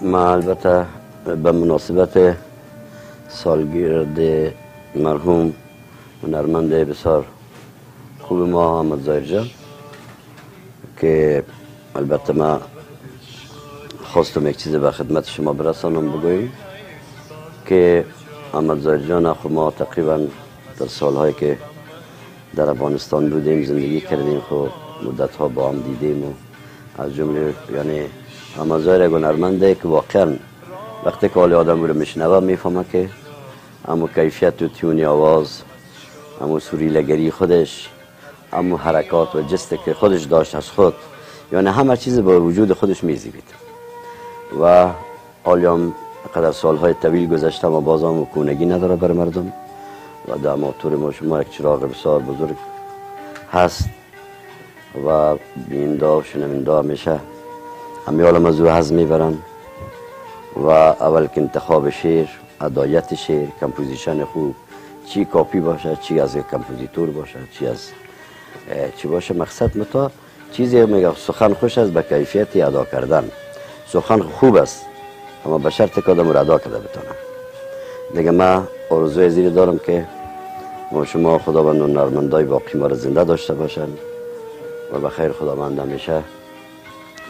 ما البته به مناسبت سالگرد مرحوم هنرمند بسیار خوب ما احمد زایر جان که البته ما خواستم یک چیز به خدمت شما برسانم بگویم که احمد زایر جان ما تقریبا در سالهایی که در افغانستان بودیم زندگی کردیم خب مدت ها با هم دیدیم و از جمله یعنی احمد زایر یک هنرمنده که واقعا وقتی که حال آدم رو میشنوه می‌فهمه که اما کیفیت و تیونی آواز اما سوریلگری خودش اما حرکات و جسته که خودش داشت از خود یعنی همه چیز به وجود خودش میزیبید. و حالیام قدر سالهای طویل گذشته و باز هم کونگی نداره بر مردم و در ماتور ما شما یک چراغ بسیار بزرگ هست و بینده و شنونده همیشه همه عالم از او حض می‌برن و اول که انتخاب شعر ادایت شعر کمپوزیشن خوب چی کاپی باشه چی از کمپوزیتور باشه چی از چی باشه مقصد متا چیزی میگه سخن خوش است به کیفیت ادا کردن. سخن خوب است اما به شرط که آدم ادا کرده بتونه. دیگه ما آرزوی زیر دارم که ما شما خداوند و نرمندای باقی ما را زنده داشته باشن و به خیر خداوند همیشه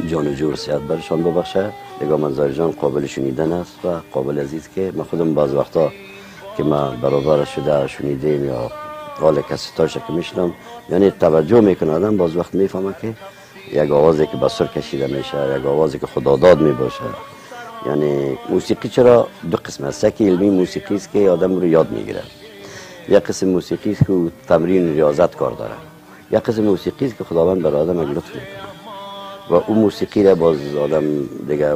جان و جور سیاد برشان ببخشه. دیگه منظر جان قابل شنیدن است و قابل عزیز که من خودم بعض وقتا که ما برابر شده شنیدیم یا حال کسی تاش که میشنم یعنی توجه می‌کنه. آدم باز وقت می‌فهمه که یک آوازی که بسر کشیده میشه یک آوازی که خداداد می باشه یعنی موسیقی چرا دو قسم است؟ یکی علمی موسیقی است که آدم رو یاد می‌گیره. یک قسم موسیقی است که تمرین ریاضت کار داره. یک قسم موسیقی است که خداوند بر آدم لطف می‌کنه. و اون موسیقی را باز آدم دیگه